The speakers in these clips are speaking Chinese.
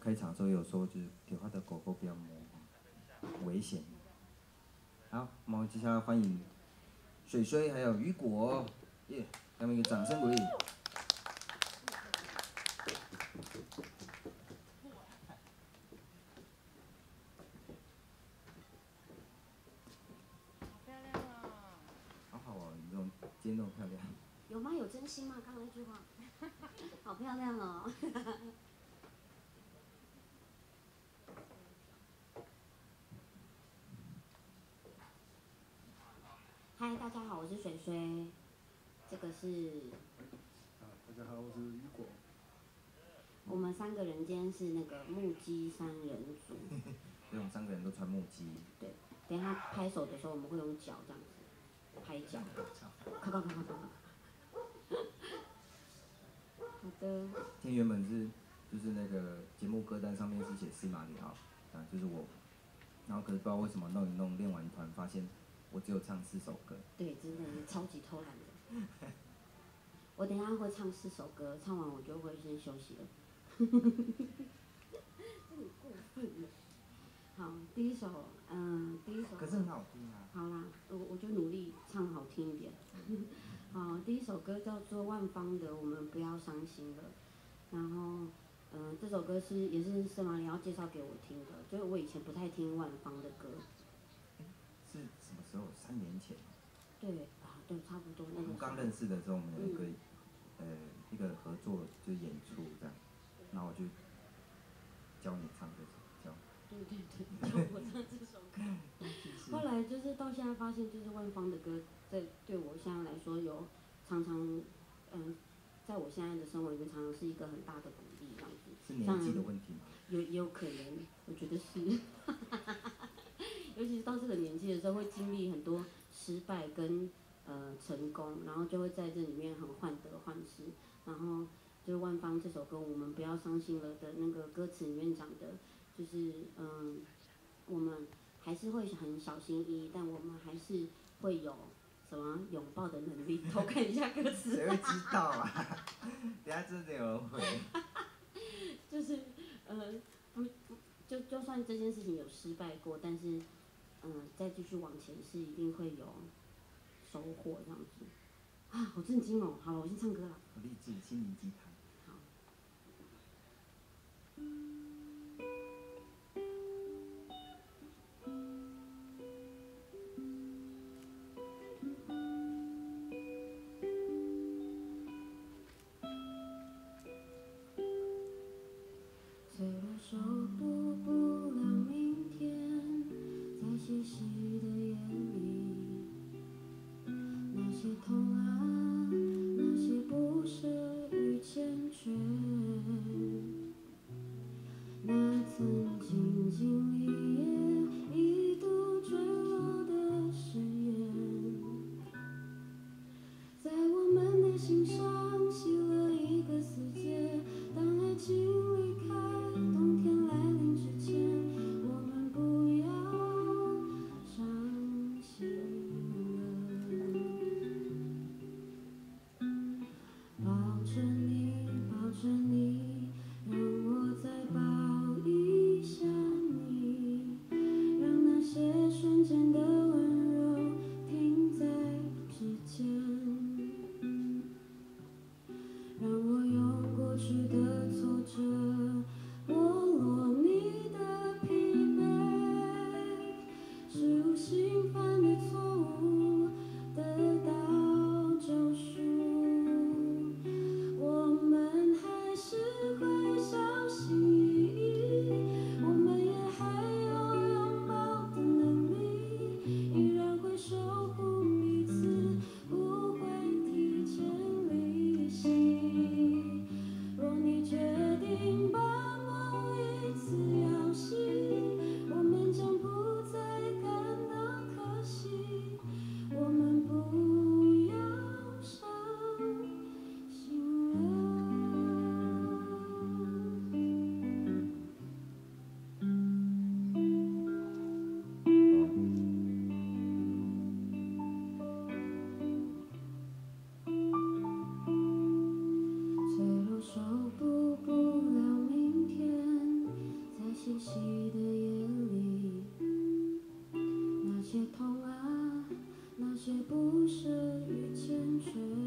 开场的时候有说，就是给他的狗狗不要摸，危险。好，我们接下来欢迎水水还有雨果，耶，他们一个掌声鼓励。漂亮哦！好好哦，你这种今天那么漂亮。有吗？有真心吗？刚刚那句话，好漂亮哦！嗨，大家好，我是水水，这个是啊，大家好，我是雨果。我们三个人，今天是那个木屐三人组。所以我们三个人都穿木屐。对，等一下拍手的时候，我们会用脚这样子拍脚，咔咔咔咔咔咔。好的，今天原本是就是那个节目歌单上面是写司马里奥，啊，就是我，然后可是不知道为什么弄一弄练完团发现我只有唱四首歌，对，真的是超级偷懒的。我等一下会唱四首歌，唱完我就会先休息了。这很过分了。好，第一首，嗯、第一首。可是很好听啊。好啦，我我就努力唱好听一点。好，第一首歌叫做万芳的《我们不要伤心了》，然后，嗯、这首歌是也是圣马里奥介绍给我听的，就是我以前不太听万芳的歌。是什么时候？三年前。对啊，对，差不多那个。我们刚认识的时候，我们有一个、呃一个合作就是演出这样，然后我就教你唱这首，教。对对对，教我唱这首歌。后来就是到现在发现，就是万芳的歌，在对我现在来说有常常，嗯，在我现在的生活里面，常常是一个很大的鼓励，这样子。是年纪的问题吗？有也有可能，我觉得是，尤其是到这个年纪的时候，会经历很多失败跟呃成功，然后就会在这里面很患得患失。然后就是万芳这首歌《我们不要伤心了》的那个歌词里面讲的，就是嗯，我们还是会很小心翼翼，但我们还是会有什么拥抱的能力。偷看一下歌词。谁会知道啊？等下真的有人回。就是呃不不就就算这件事情有失败过，但是续往前是一定会有收获这样子。啊，好震惊哦！好了，我先唱歌了。励志，心灵鸡汤。却不舍与坚决。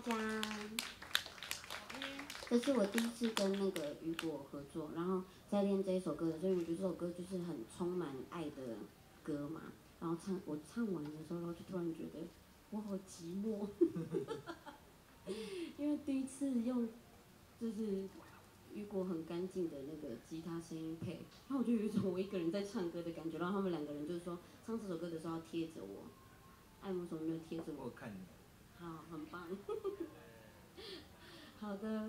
大家。这是我第一次跟那个雨果合作，然后在练这一首歌的时候，因为我觉得这首歌就是很充满爱的歌嘛。然后唱我唱完的时候，然后就突然觉得我好寂寞，因为第一次用就是雨果很干净的那个吉他声音配，然后我就有一种我一个人在唱歌的感觉。然后他们两个人就是说唱这首歌的时候要贴着我，爱慕什么没有贴着我？我看你。好，很棒。好的。